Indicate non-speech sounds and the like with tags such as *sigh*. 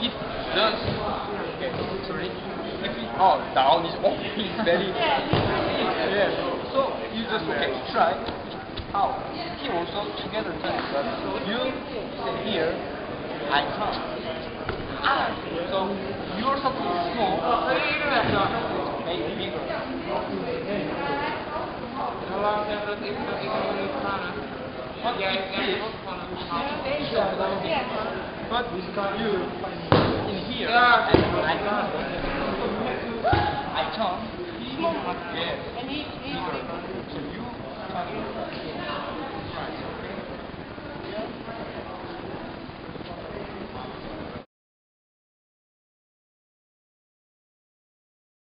See, if just okay, sorry, if it, oh down is okay, it's *laughs* very yeah. So you just okay try. How? Here also together try, but you say here, I come. Ah, so your circle is small, make it bigger. But if this, but you in here. Yeah. I can't. I can't. Yeah. And he, he, so you